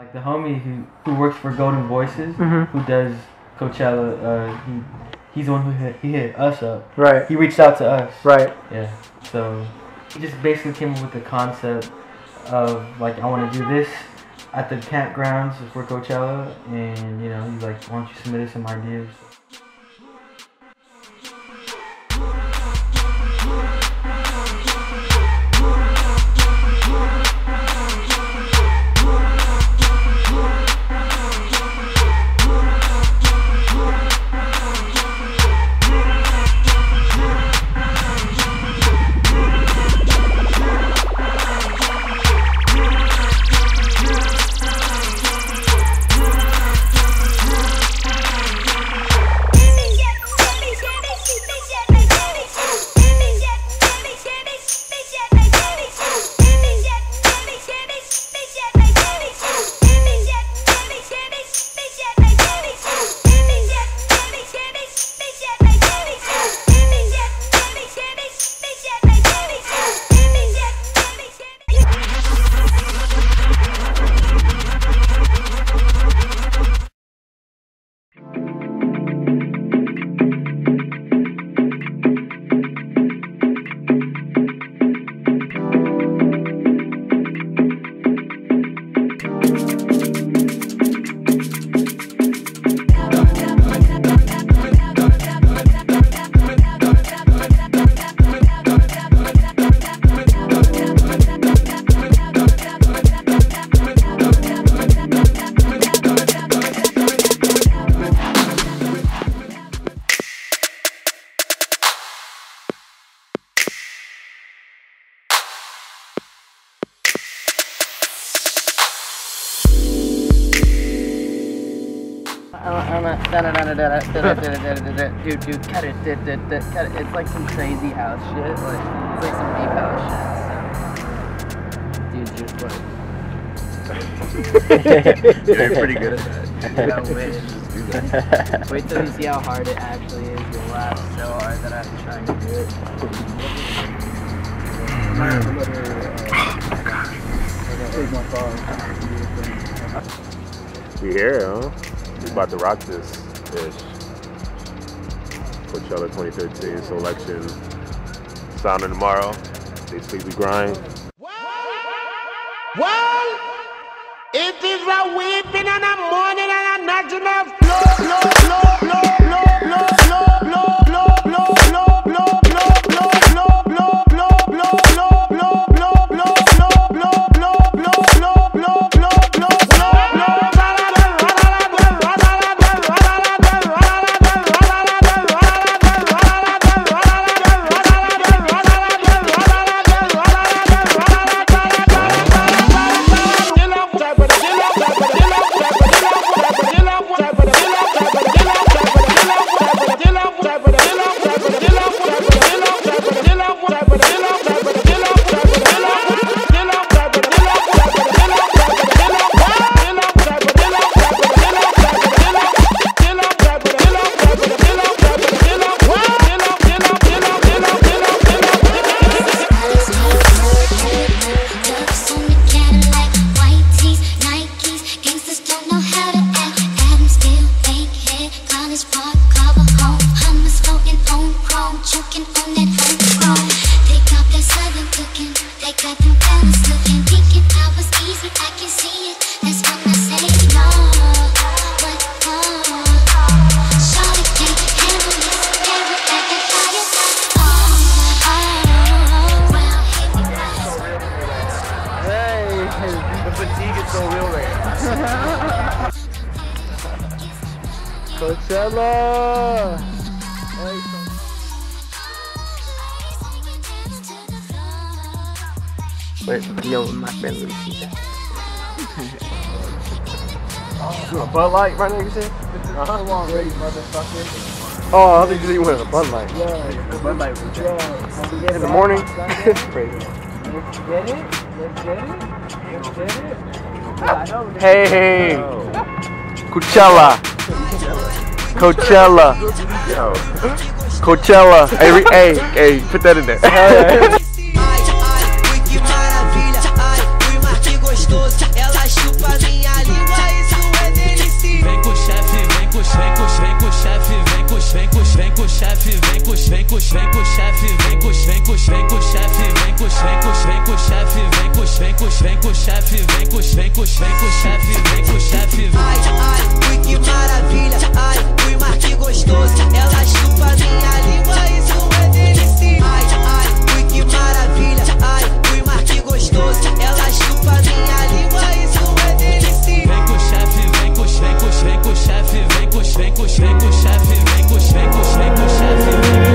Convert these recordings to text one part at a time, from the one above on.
Like the homie who, who works for Golden Voices, Mhm. who does Coachella, uh, he he's the one who hit, he hit us up. Right. He reached out to us. Right. Yeah. So he just basically came up with the concept of like I want to do this at the campgrounds for Coachella, and you know he's like, why don't you submit us some ideas? Dude, dude, cut it, cut. It's like some crazy house shit. Like, it's like some deep house shit. So. Dude, just like, You're pretty good at that. yeah, wait, wait till you see how hard it actually is. You'll laugh so hard that I'm trying to do it. We here, huh? We about to rock this ish. Coachella 2013 Soulection. Sounding tomorrow. They sleep, we grind. Well, it is a weeping and a mourning and a gnashing of blood, blood, Coachella. Wait, yo, my friend Lucy. You want a Bud Light, my nigga said? Uh-huh. Oh, I think you wanted a Bud Light. Bud Light was In the morning? Crazy. Let's get it. Let's get it. Let's get it. I. Hey, hey. Coachella. Coachella. Yo. Coachella. Hey, re- hey, hey, put that in there. Vem com vem com vem com chefe, vem com vem com vem com chefe, vem com vem com vem com chefe, vem com vem com vem com chefe, vem com vem com vem com chefe, vem com chefe. Vem com o chefe, vem com, vem com, vem com o chefe,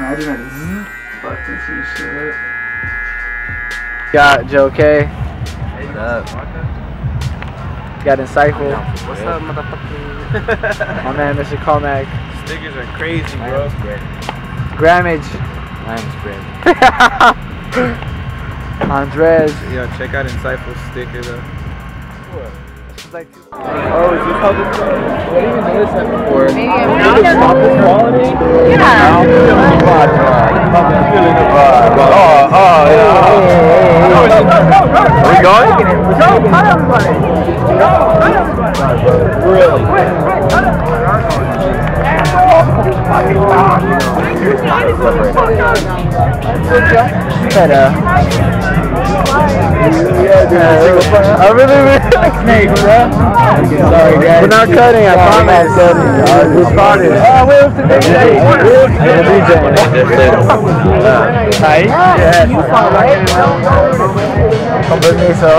Imagine that zzz, fucked into your shit. Got Joe Kay. What's up? Got Insightful. What's up, motherfucker? My man, Mr. Carmack. Stickers are crazy, bro. Grammage. Mine's great. Andres. Yo, check out Insightful sticker though. Oh, is this how this goes? I didn't even notice that before. Maybe I'm stop this quality? Yeah. I'm feeling the vibe, I'm feeling the vibe. Oh, oh, yeah. Are we going? Go, cut everybody. Go, cut everybody. Really? I really wish. Snake, bro. Sorry, guys. We're not cutting. I promise. We started. Wait, what's the next day? Hi. Yes. Compromiso.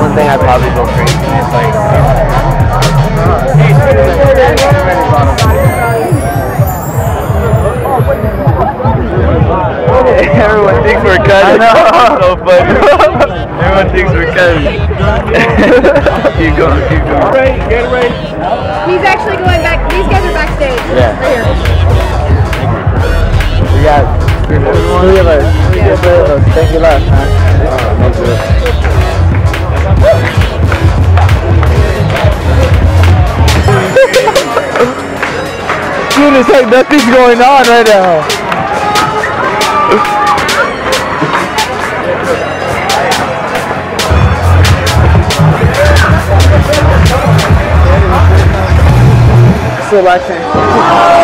One thing I probably go crazy is like. Three of us. Three of us. Thank you left, man. Dude, it's like nothing's going on right now. Soulection.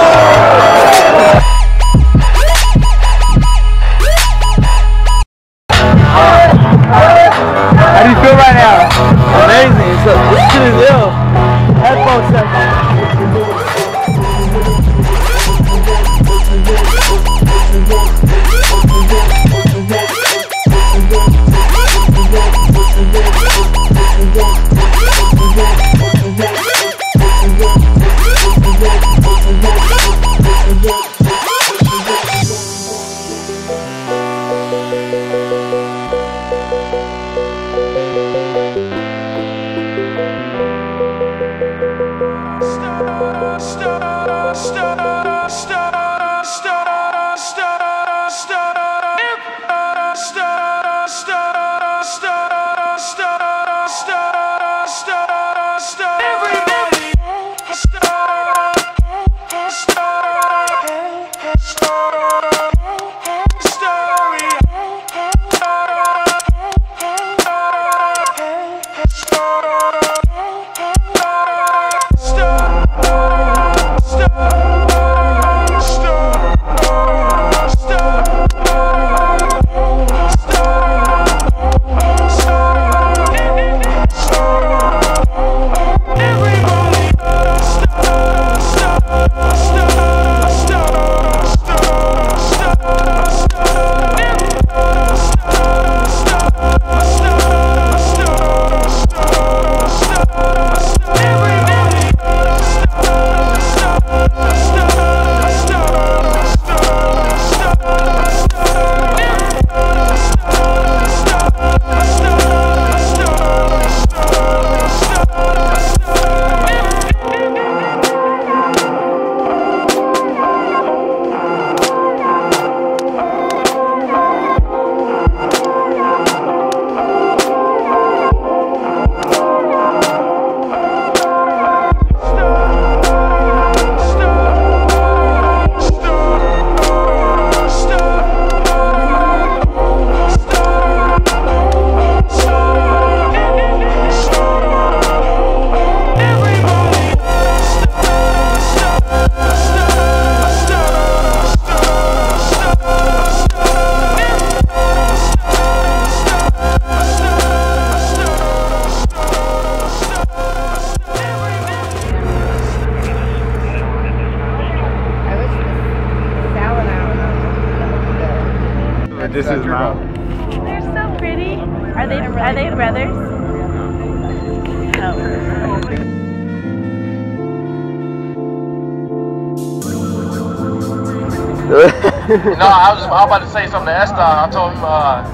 no, I was, I was about to say something to Esta. I told him, uh,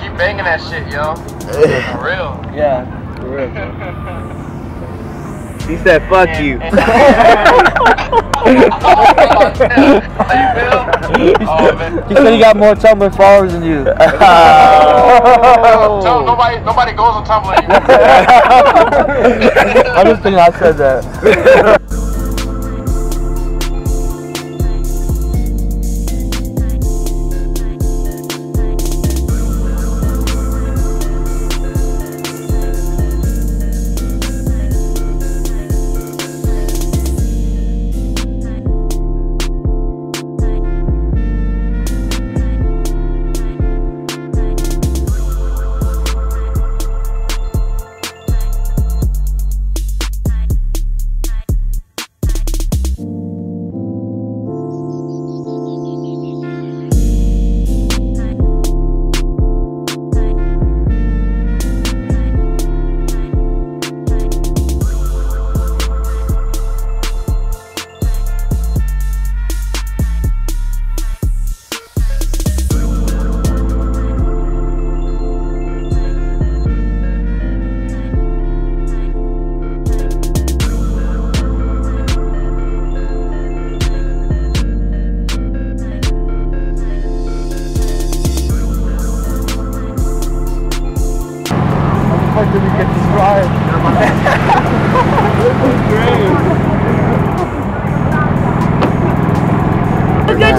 keep banging that shit, yo. For real. Yeah, for real. He said, "Fuck you." He said he got more Tumblr followers than you. Tell nobody, nobody goes on Tumblr anymore. I'm just thinking I said that.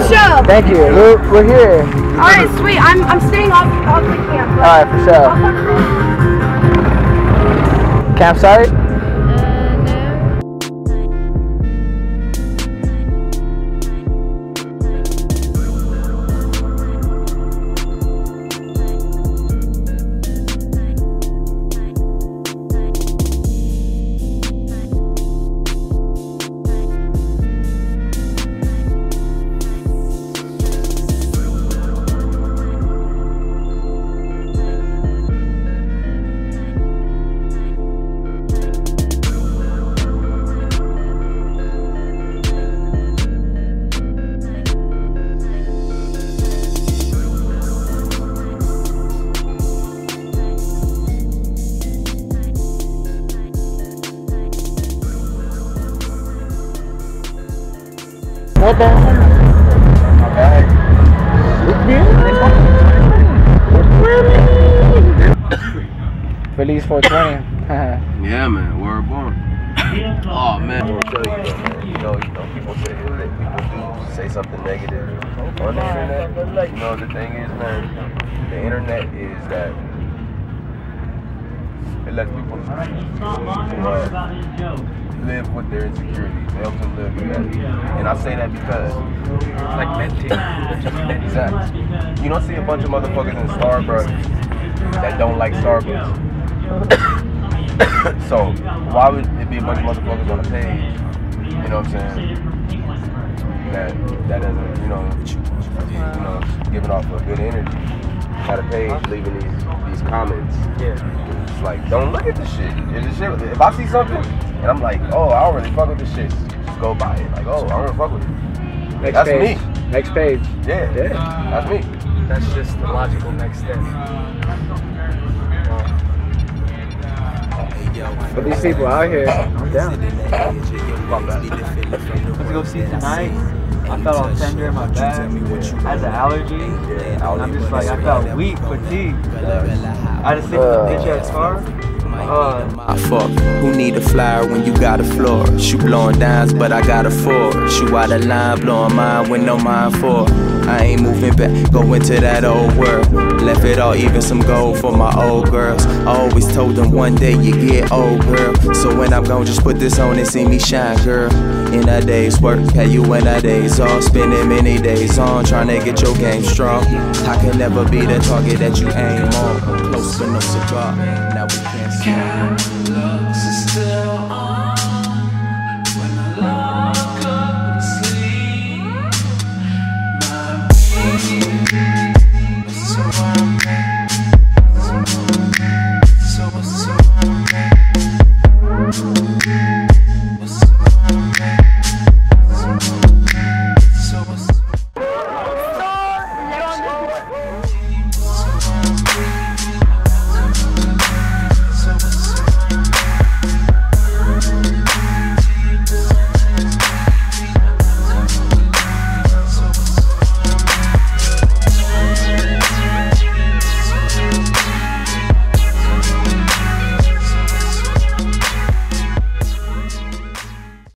Thank you. We're, we're here. All right, sweet. I'm I'm staying off off the camp. All right, for sure. Campsite? What the Feliz 420. Yeah, man, word born. oh man, I'm gonna tell you though, man. You know, you know, people say people do say something negative on the internet. You know, the thing is, man, the internet is that it lets people live with their insecurities. It helps them live with that. And I say that because Like venting. Exactly. You don't see a bunch of motherfuckers in Starbucks that don't like Starbucks. so why would it be a bunch of motherfuckers on a page? You know what I'm saying? That that doesn't, you know, you know, giving off a good energy. Got a page leaving these these comments. Yeah. It's like, don't look at the shit. If the shit, if I see something and I'm like, oh, I don't really fuck with this shit, just go buy it. Like, oh, I don't really fuck with it. Next That's page. me. Next page. Yeah, Yeah. that's me. That's just the logical next step. But these people out here, I'm down. Let's go see tonight. I felt all tender in my back. I had the allergy. And I'm just like, I felt weak, fatigued. I just think of the uh, bitch ass car. I fuck. Who need a flower when you got a floor? Shoot blowing dimes, but I got a four. Shoot out a line, blowing mine with no mind for. I ain't moving back, go into that old world. Left it all, even some gold for my old girls. I always told them one day you get old, girl. So when I'm gone, just put this on and see me shine, girl. In a day's work, pay you in a day's off. Spending many days on, trying to get your game strong. I can never be the target that you aim on. Close but no cigar. Now we can't see love.